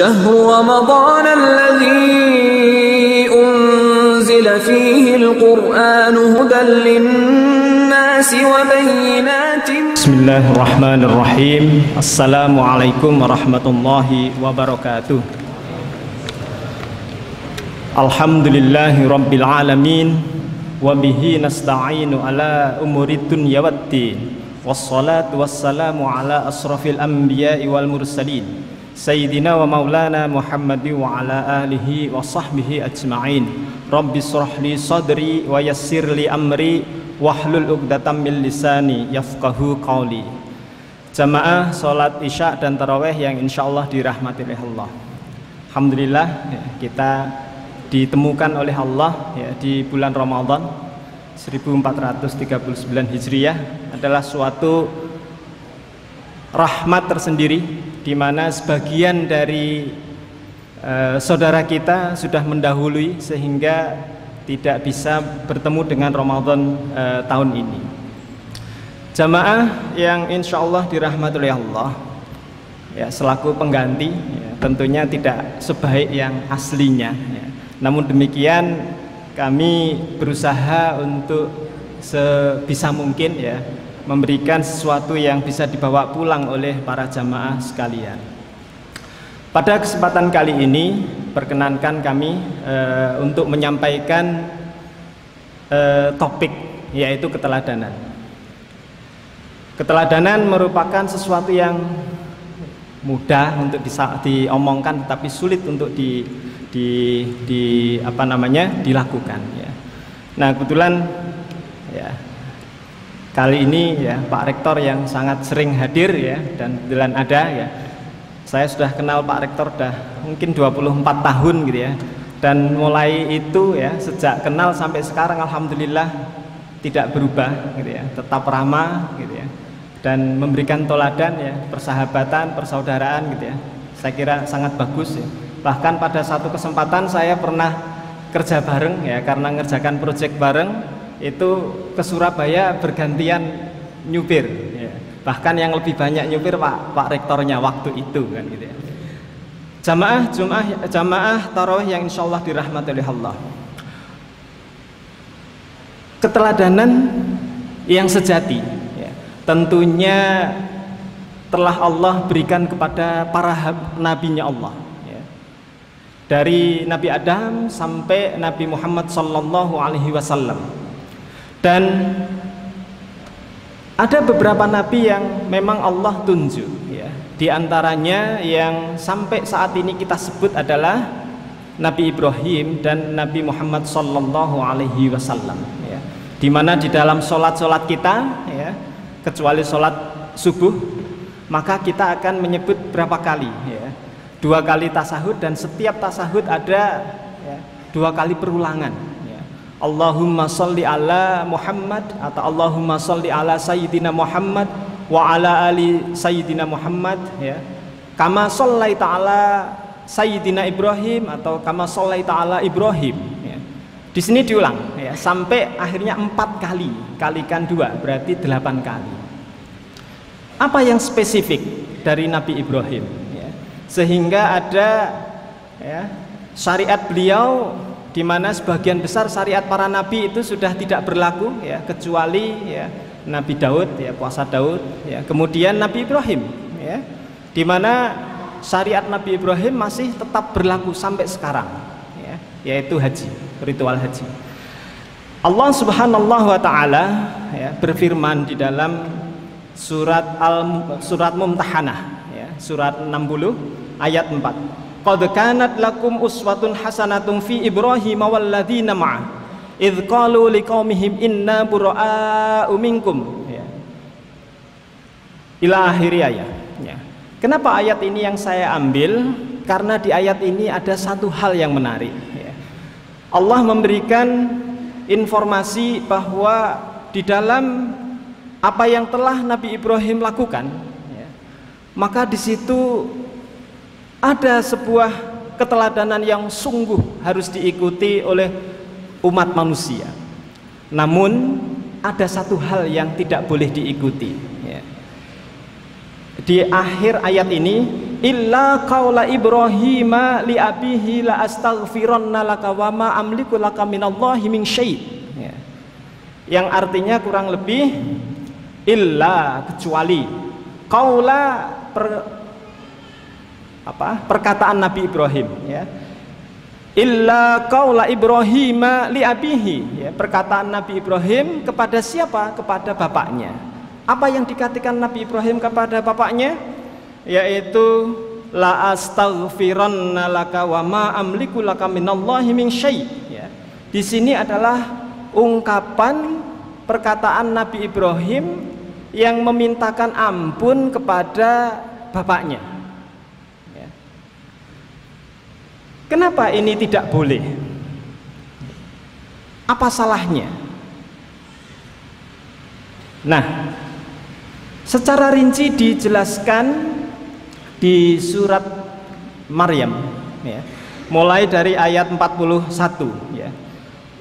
شهر رمضان الذي أنزل فيه القرآن هدى للناس وبينات. بسم الله الرحمن الرحيم. السلام عليكم ورحمة الله وبركاته. الحمد لله رب العالمين وبه نستعين على أمور الدنيا والدين والصلاة والسلام على أشرف الأنبياء والمرسلين. Sayyidina wa maulana Muhammadin wa ala alihi wa sahbihi ajma'in. Rabbi surahli sadri wa yassirli amri Wahlul uqdatan min lisani yafqahu qawli. Jamaah sholat isya dan taraweh yang insya Allah dirahmati oleh Allah. Alhamdulillah ya, kita ditemukan oleh Allah ya, di bulan Ramadan 1439 Hijriah adalah suatu rahmat tersendiri di mana sebagian dari uh, saudara kita sudah mendahului sehingga tidak bisa bertemu dengan Ramadan uh, tahun ini. Jamaah yang insya Allah dirahmati oleh Allah, ya selaku pengganti, ya, tentunya tidak sebaik yang aslinya. Ya. Namun demikian kami berusaha untuk sebisa mungkin ya memberikan sesuatu yang bisa dibawa pulang oleh para jamaah sekalian. Pada kesempatan kali ini perkenankan kami e, untuk menyampaikan e, topik yaitu keteladanan. Keteladanan merupakan sesuatu yang mudah untuk bisa diomongkan tetapi sulit untuk di, di, di apa namanya dilakukan ya. Nah kebetulan ya kali ini ya Pak Rektor yang sangat sering hadir ya dan kebetulan ada ya. Saya sudah kenal Pak Rektor sudah mungkin 24 tahun gitu ya. Dan mulai itu ya sejak kenal sampai sekarang Alhamdulillah tidak berubah gitu ya. Tetap ramah gitu ya. Dan memberikan toladan ya persahabatan persaudaraan gitu ya. Saya kira sangat bagus ya. Bahkan pada satu kesempatan saya pernah kerja bareng ya karena ngerjakan proyek bareng itu ke Surabaya bergantian nyupir. Bahkan yang lebih banyak nyupir pak pak rektornya waktu itu kan gitu ya. Jamaah jumah jamaah tarawih yang insya Allah dirahmati oleh Allah. Keteladanan yang sejati ya, tentunya telah Allah berikan kepada para nabinya Allah ya. dari Nabi Adam sampai Nabi Muhammad Sallallahu Alaihi Wasallam dan ada beberapa nabi yang memang Allah tunjuk ya. Di antaranya yang sampai saat ini kita sebut adalah Nabi Ibrahim dan Nabi Muhammad sallallahu alaihi wasallam ya. Di mana di dalam solat-solat kita ya, kecuali solat subuh maka kita akan menyebut berapa kali ya. Dua kali tasahud dan setiap tasahud ada ya, dua kali perulangan Allahumma salli ala Muhammad atau Allahumma salli ala Sayyidina Muhammad wa ala ali Sayyidina Muhammad ya. Kama sallai ta'ala Sayyidina Ibrahim atau kama sallai ta'ala Ibrahim ya. Di sini diulang ya, sampai akhirnya empat kali kalikan dua berarti delapan kali. Apa yang spesifik dari Nabi Ibrahim? Ya. Sehingga ada ya, syariat beliau di mana sebagian besar syariat para nabi itu sudah tidak berlaku ya kecuali ya Nabi Daud ya puasa Daud ya. Kemudian Nabi Ibrahim ya di mana syariat Nabi Ibrahim masih tetap berlaku sampai sekarang ya yaitu haji ritual haji. Allah Subhanahu wa taala ya berfirman di dalam surat al surat Mumtahanah ya surat 60 ayat 4 Qad kanat lakum uswatun hasanatun fi Ibrahim walladzina ma'ah idh qalu liqaumihim inna bura'a'u minkum ya. ila akhir ayat ya. kenapa ayat ini yang saya ambil karena di ayat ini ada satu hal yang menarik ya. Allah memberikan informasi bahwa di dalam apa yang telah Nabi Ibrahim lakukan ya, maka di situ ada sebuah keteladanan yang sungguh harus diikuti oleh umat manusia. Namun ada satu hal yang tidak boleh diikuti. Ya. Di akhir ayat ini illa qaula Ibrahim li abihi la astaghfiranna laka wa ma amliku laka minallahi min syai' ya. yang artinya kurang lebih illa kecuali qaula per, apa? Perkataan Nabi Ibrahim ya. Illa qaula Ibrahim li abihi ya. Perkataan Nabi Ibrahim kepada siapa? Kepada bapaknya. Apa yang dikatakan Nabi Ibrahim kepada bapaknya? Yaitu la astaghfiranna laka wa ma amliku laka minallahi min syai ya. Di sini adalah ungkapan perkataan Nabi Ibrahim yang memintakan ampun kepada bapaknya. Ya. Kenapa ini tidak boleh? Apa salahnya? Nah, secara rinci dijelaskan di surat Maryam ya. Mulai dari ayat 41 ya.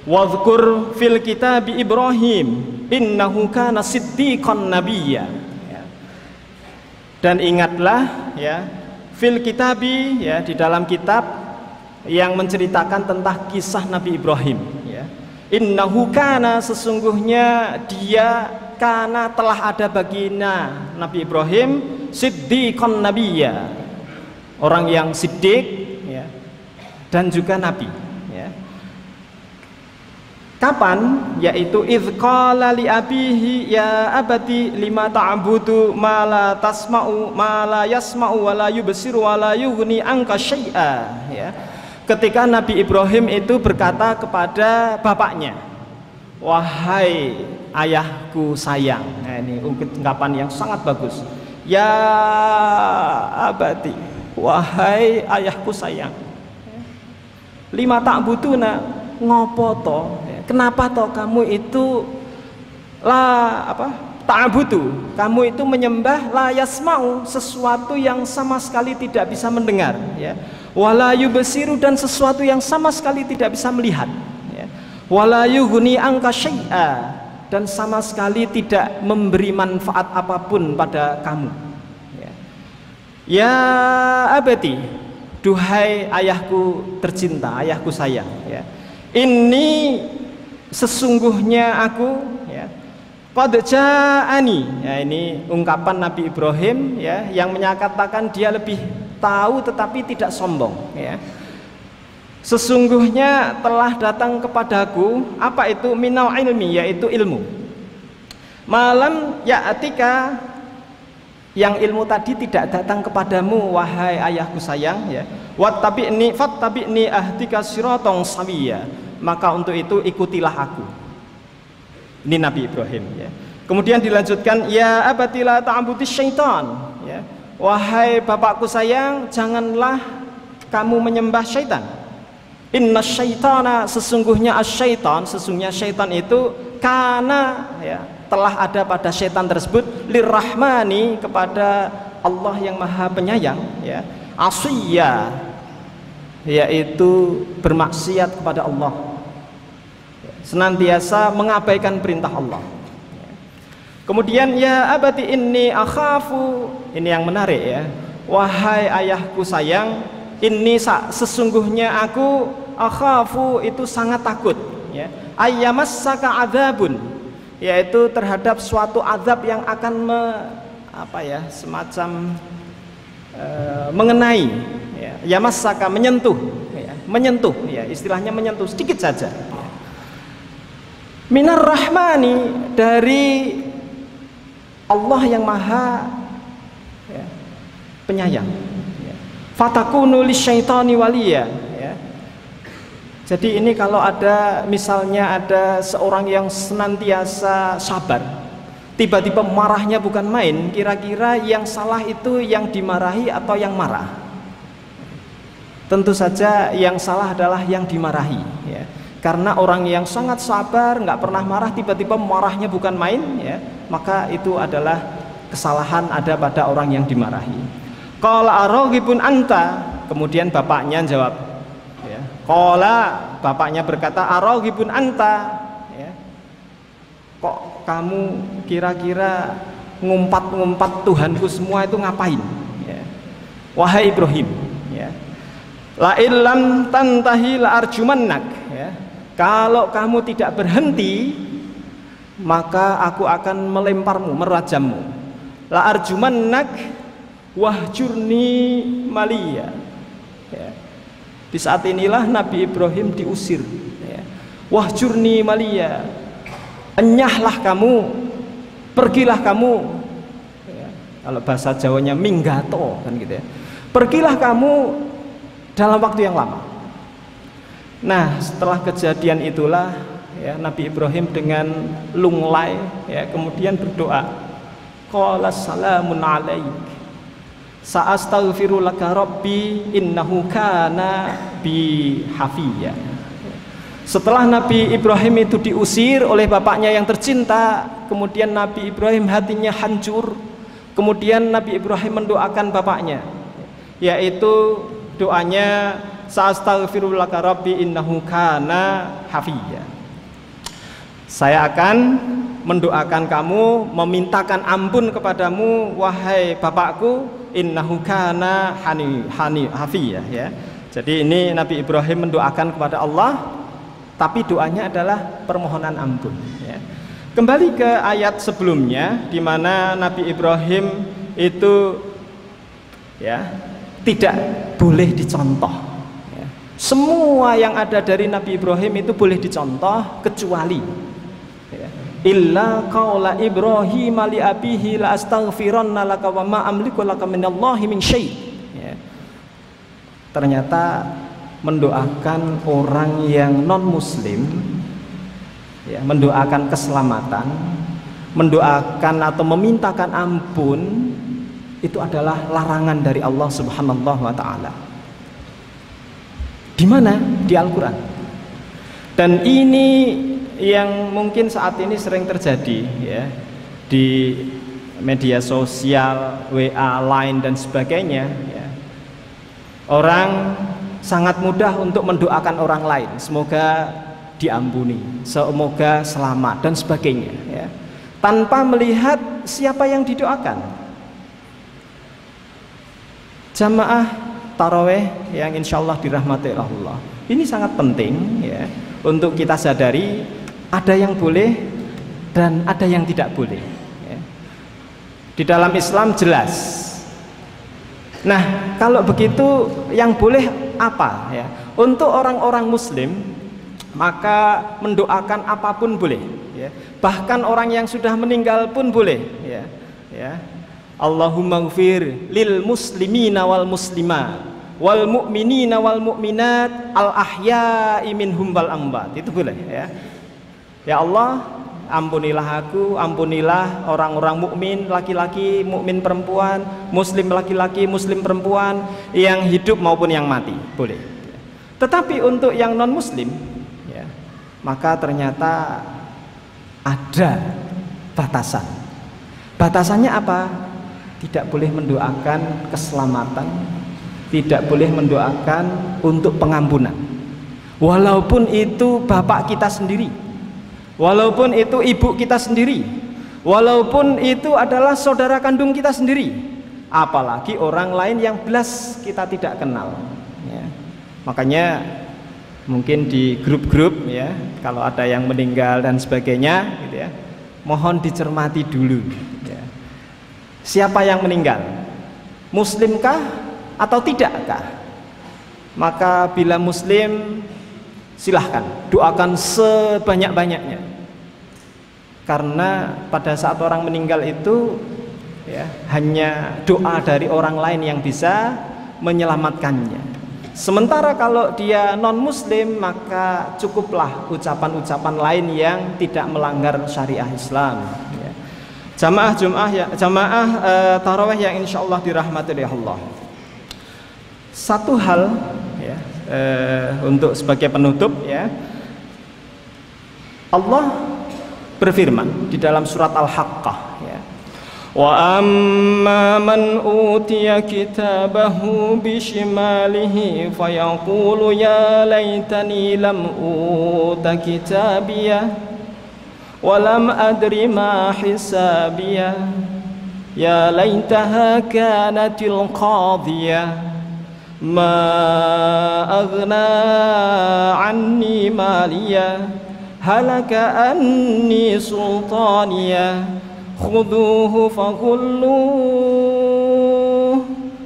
Wadhkur fil kitab Ibrahim innahu kana siddiqan nabiyya ya. Dan ingatlah ya fil kitabi ya di dalam kitab yang menceritakan tentang kisah Nabi Ibrahim ya. Innahu kana sesungguhnya dia karena telah ada baginda Nabi Ibrahim siddiqan nabiyya orang yang siddiq ya, dan juga nabi ya. kapan yaitu idqala li abihi ya abadi lima ta'budu ma la tasma'u ma la yasma'u wa la yubsiru wa la yughni anka syai'a ya ketika Nabi Ibrahim itu berkata kepada bapaknya wahai ayahku sayang. Nah, ini ungkapan yang sangat bagus. Ya abadi Wahai ayahku sayang Lima tak butuh nak Ngopo to? Kenapa to kamu itu lah apa tak butuh kamu itu menyembah la yasmau sesuatu yang sama sekali tidak bisa mendengar ya wala yubsiru dan sesuatu yang sama sekali tidak bisa melihat ya wala yughni angka syai'a dan sama sekali tidak memberi manfaat apa pun pada kamu. Ya, ya abadi, duhai ayahku tercinta, ayahku sayang. Ya, ini sesungguhnya aku ya. Ya ini ungkapan Nabi Ibrahim ya yang menyatakan dia lebih tahu tetapi tidak sombong ya. Sesungguhnya telah datang kepadaku apa itu minal ilmi yaitu ilmu. Malam ya atika yang ilmu tadi tidak datang kepadamu wahai ayahku sayang ya. Wattabi'ni fattabi'ni ahdika siratong sawiya. Maka untuk itu ikutilah aku. Ini Nabi Ibrahim ya. Kemudian dilanjutkan ya abatila ta'budi syaitan ya. Wahai bapakku sayang, janganlah kamu menyembah syaitan. Inna syaitana sesungguhnya asyaitan sesungguhnya syaitan itu karena ya telah ada pada syaitan tersebut lirrahmani kepada Allah yang maha penyayang ya asiyya yaitu bermaksiat kepada Allah. Senantiasa mengabaikan perintah Allah kemudian ya abadi inni akhafu. Ini yang menarik ya. Wahai ayahku sayang ini sesungguhnya aku akhafu. Itu sangat takut ya. Ayyamassaka adzabun. Yaitu terhadap suatu azab yang akan me, apa ya semacam e, mengenai ya. Yamassaka menyentuh ya, menyentuh ya. Istilahnya menyentuh sedikit saja ya. minar rahmani dari Allah yang maha ya, penyayang fatakunu lisyaitani waliya ya. Jadi ini kalau ada misalnya ada seorang yang senantiasa sabar tiba-tiba marahnya bukan main kira-kira yang salah itu yang dimarahi atau yang marah tentu saja yang salah adalah yang dimarahi ya. Karena orang yang sangat sabar nggak pernah marah tiba-tiba marahnya bukan main ya maka itu adalah kesalahan ada pada orang yang dimarahi Qala araghibun anta. Kemudian bapaknya jawab. Ya. Bapaknya berkata araghibun anta. Ya. Kok kamu kira-kira ngumpat-ngumpat Tuhanku semua itu ngapain? Ya. wahai Ibrahim ya la illam tantahi la arjumannak kalau kamu tidak berhenti maka aku akan melemparmu merajammu. La arjumannak wahjurni malia ya. di saat inilah Nabi Ibrahim diusir. Ya. wahjurni malia enyahlah kamu pergilah kamu. Ya. kalau bahasa Jawanya minggato kan gitu ya. Pergilah kamu dalam waktu yang lama nah setelah kejadian itulah ya Nabi Ibrahim dengan lunglai ya kemudian berdoa qala salamun alaik Sa'astaghfiru laka rabbi innahu kana bi hafiyya. Setelah Nabi Ibrahim itu diusir oleh bapaknya yang tercinta, kemudian Nabi Ibrahim hatinya hancur. Kemudian Nabi Ibrahim mendoakan bapaknya, yaitu doanya Rabbi innahu kana hafiyya. Saya akan mendoakan kamu, memintakan ampun kepadamu wahai bapakku innahu kana hani hani hafiyah ya. Jadi ini Nabi Ibrahim mendoakan kepada Allah tapi doanya adalah permohonan ampun ya. Kembali ke ayat sebelumnya di mana Nabi Ibrahim itu ya tidak boleh dicontoh. Semua yang ada dari Nabi Ibrahim itu boleh dicontoh kecuali illa qaula ibrahim li abihi la astaghfiranna laka wa ma amliku laka minallahi min syai ya. ternyata mendoakan orang yang non muslim ya, mendoakan keselamatan mendoakan atau memintakan ampun itu adalah larangan dari Allah Subhanahu wa taala di mana di Al-Qur'an dan ini yang mungkin saat ini sering terjadi ya di media sosial, WA, Line dan sebagainya ya. Orang sangat mudah untuk mendoakan orang lain semoga diampuni, semoga selamat dan sebagainya ya. Tanpa melihat siapa yang didoakan. Jamaah taraweh yang insya Allah dirahmati Allah. Ini sangat penting ya untuk kita sadari ada yang boleh dan ada yang tidak boleh ya. di dalam Islam jelas nah kalau begitu yang boleh apa ya untuk orang-orang muslim maka mendoakan apa pun boleh ya. bahkan orang yang sudah meninggal pun boleh ya ya Allahumma lil muslimina wal muslimat wal mu'minina wal mu'minat al ahya'i minhum wal ambat itu boleh ya Ya Allah, ampunilah aku, ampunilah orang-orang mukmin laki-laki, mukmin perempuan, muslim laki-laki, muslim perempuan yang hidup maupun yang mati. Boleh. Tetapi untuk yang non muslim ya, maka ternyata ada batasan. Batasannya apa? Tidak boleh mendoakan keselamatan, tidak boleh mendoakan untuk pengampunan. Walaupun itu bapak kita sendiri, Walaupun itu ibu kita sendiri, walaupun itu adalah saudara kandung kita sendiri, apalagi orang lain yang belas kita tidak kenal. Ya. Makanya mungkin di grup-grup ya, kalau ada yang meninggal dan sebagainya, gitu ya, mohon dicermati dulu. Ya. Siapa yang meninggal? Muslimkah atau tidakkah? Maka bila Muslim silahkan doakan sebanyak-banyaknya karena pada saat orang meninggal itu ya hanya doa dari orang lain yang bisa menyelamatkannya sementara kalau dia non muslim maka cukuplah ucapan-ucapan lain yang tidak melanggar syariah Islam ya. jamaah jum'ah ya jamaah e, taraweh yang insya Allah dirahmati oleh Allah satu hal ya, eh, untuk sebagai penutup ya. Allah berfirman di dalam surat Al-Haqqah ya. Wa amma man utiya kitabahu bishimalihi fayaqulu ya laitani lam uta kitabiya wa lam adri ma hisabiya. Ya laitaha kanatil qadiyah ما أغنى عني مالية هلك أني سلطانية خذوه فغلوه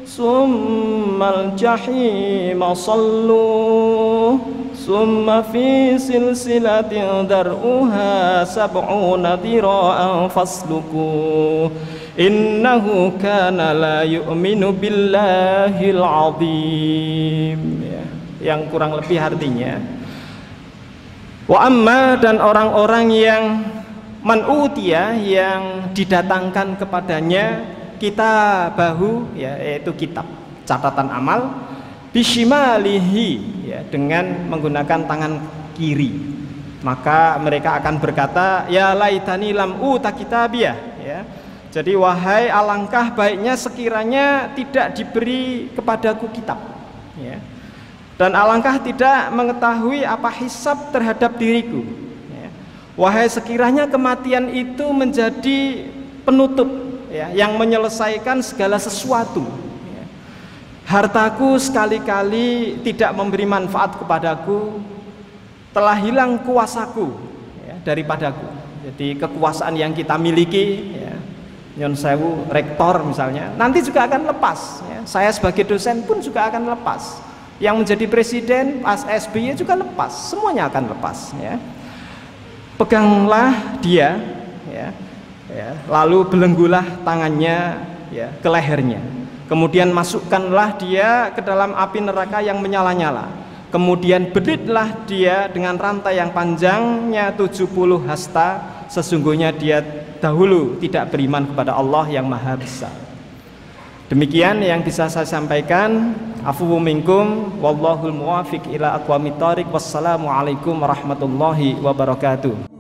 ثم الجحيم صلوه ثم في سلسلة درؤها سبعون ذراعا فاسلكوه. innahu kana la yu'minu billahil azim. Ya, yang kurang lebih artinya wa amma dan orang-orang yang manutia yang didatangkan kepadanya kita bahu ya, yaitu kitab catatan amal bishimalihi ya, dengan menggunakan tangan kiri. Maka mereka akan berkata ya laitani lam uta kitabiyah ya jadi wahai alangkah baiknya sekiranya tidak diberi kepadaku kitab ya dan alangkah tidak mengetahui apa hisab terhadap diriku ya. wahai sekiranya kematian itu menjadi penutup ya, yang menyelesaikan segala sesuatu. Ya. Hartaku sekali-kali tidak memberi manfaat kepadaku, telah hilang kuasaku ya, daripadaku. Jadi kekuasaan yang kita miliki, ya, Nyon Sewu, rektor misalnya, nanti juga akan lepas. Ya. Saya sebagai dosen pun juga akan lepas. Yang menjadi presiden, pas SBY juga lepas, semuanya akan lepas. Ya. Peganglah dia, ya, ya, lalu belenggulah tangannya ya, ke lehernya kemudian masukkanlah dia ke dalam api neraka yang menyala-nyala kemudian belitlah dia dengan rantai yang panjangnya 70 hasta sesungguhnya dia dahulu tidak beriman kepada Allah yang maha besar. Demikian yang bisa saya sampaikan. Afu minkum. Wallahul muwafiq ila aqwamit thariq wassalamu alaikum warahmatullahi wabarakatuh